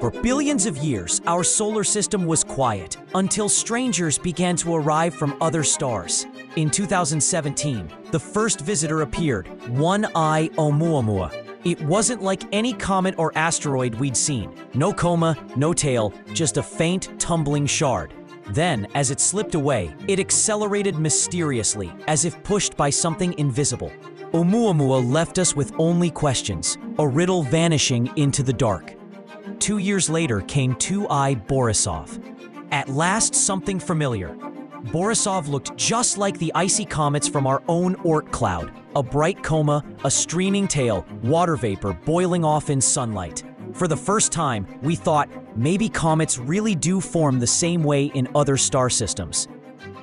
For billions of years, our solar system was quiet until strangers began to arrive from other stars. In 2017, the first visitor appeared, 1I Oumuamua. It wasn't like any comet or asteroid we'd seen. No coma, no tail, just a faint, tumbling shard. Then, as it slipped away, it accelerated mysteriously, as if pushed by something invisible. Oumuamua left us with only questions, a riddle vanishing into the dark. Two years later came 2I Borisov. At last, something familiar. Borisov looked just like the icy comets from our own Oort cloud. A bright coma, a streaming tail, water vapor boiling off in sunlight. For the first time, we thought maybe comets really do form the same way in other star systems.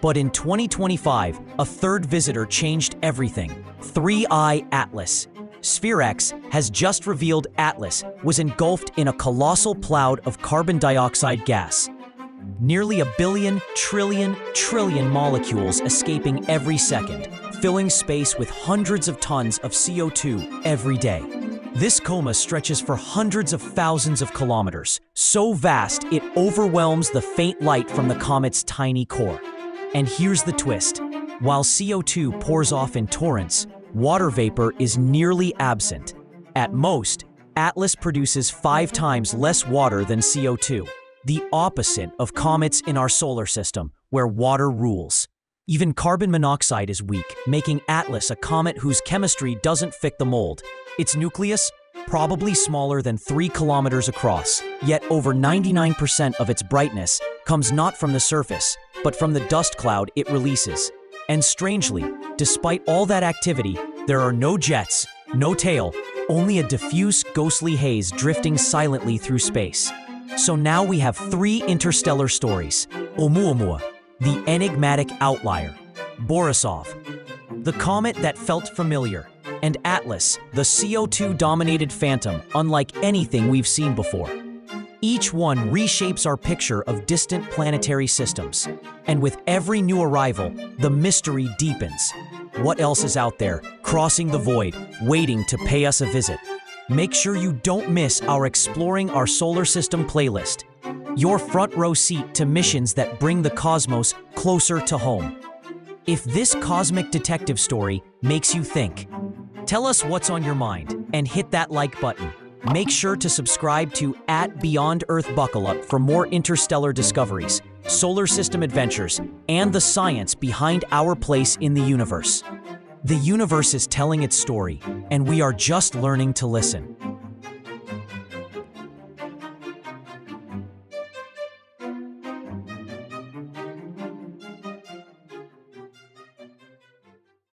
But in 2025, a third visitor changed everything. 3I Atlas. SPHEREx has just revealed Atlas was engulfed in a colossal cloud of carbon dioxide gas. Nearly a billion, trillion, trillion molecules escaping every second, filling space with hundreds of tons of CO2 every day. This coma stretches for hundreds of thousands of kilometers, so vast it overwhelms the faint light from the comet's tiny core. And here's the twist. While CO2 pours off in torrents, water vapor is nearly absent. At most, Atlas produces five times less water than CO2, the opposite of comets in our solar system, where water rules. Even carbon monoxide is weak, making Atlas a comet whose chemistry doesn't fit the mold. Its nucleus? Probably smaller than 3 kilometers across, yet over 99% of its brightness comes not from the surface, but from the dust cloud it releases. And strangely, despite all that activity, there are no jets, no tail, only a diffuse, ghostly haze drifting silently through space. So now we have three interstellar stories Oumuamua, the enigmatic outlier, Borisov, the comet that felt familiar, and Atlas, the CO2 dominated phantom, unlike anything we've seen before. Each one reshapes our picture of distant planetary systems. And with every new arrival, the mystery deepens. What else is out there, crossing the void, waiting to pay us a visit? Make sure you don't miss our Exploring Our Solar System playlist. Your front row seat to missions that bring the cosmos closer to home. If this cosmic detective story makes you think, tell us what's on your mind and hit that like button. Make sure to subscribe to at Beyond Earth Buckle Up for more interstellar discoveries, solar system adventures, and the science behind our place in the universe. The universe is telling its story, and we are just learning to listen.